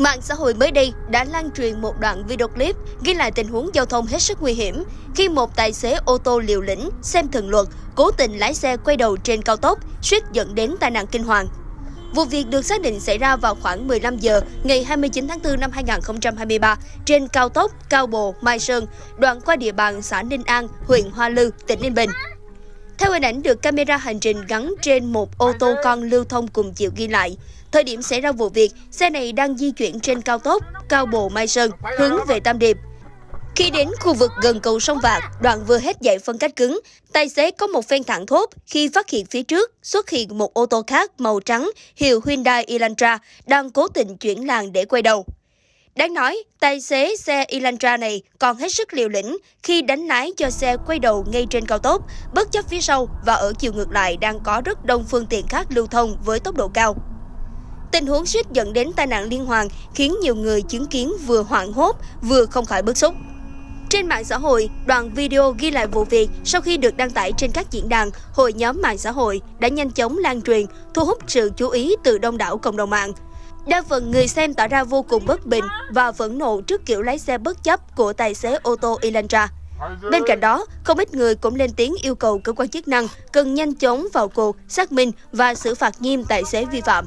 Mạng xã hội mới đây đã lan truyền một đoạn video clip ghi lại tình huống giao thông hết sức nguy hiểm khi một tài xế ô tô liều lĩnh xem thường luật cố tình lái xe quay đầu trên cao tốc suýt dẫn đến tai nạn kinh hoàng. Vụ việc được xác định xảy ra vào khoảng 15 giờ ngày 29 tháng 4 năm 2023 trên cao tốc Cao Bồ Mai Sơn, đoạn qua địa bàn xã Ninh An, huyện Hoa Lư, tỉnh Ninh Bình. Theo hình ảnh được camera hành trình gắn trên một ô tô con lưu thông cùng chiều ghi lại, thời điểm xảy ra vụ việc, xe này đang di chuyển trên cao tốc Cao Bồ Mai Sơn hướng về Tam Điệp. Khi đến khu vực gần cầu sông Vạc, đoạn vừa hết dãy phân cách cứng, tài xế có một phen thẳng thốt khi phát hiện phía trước xuất hiện một ô tô khác màu trắng hiệu Hyundai Elantra đang cố tình chuyển làn để quay đầu. Đáng nói, tài xế xe Elantra này còn hết sức liều lĩnh khi đánh lái cho xe quay đầu ngay trên cao tốc, bất chấp phía sau và ở chiều ngược lại đang có rất đông phương tiện khác lưu thông với tốc độ cao. Tình huống suýt dẫn đến tai nạn liên hoàn khiến nhiều người chứng kiến vừa hoảng hốt vừa không khỏi bức xúc. Trên mạng xã hội, đoạn video ghi lại vụ việc sau khi được đăng tải trên các diễn đàn, hội nhóm mạng xã hội đã nhanh chóng lan truyền, thu hút sự chú ý từ đông đảo cộng đồng mạng. Đa phần người xem tỏ ra vô cùng bất bình và phẫn nộ trước kiểu lái xe bất chấp của tài xế ô tô Elantra. Bên cạnh đó, không ít người cũng lên tiếng yêu cầu cơ quan chức năng cần nhanh chóng vào cuộc, xác minh và xử phạt nghiêm tài xế vi phạm.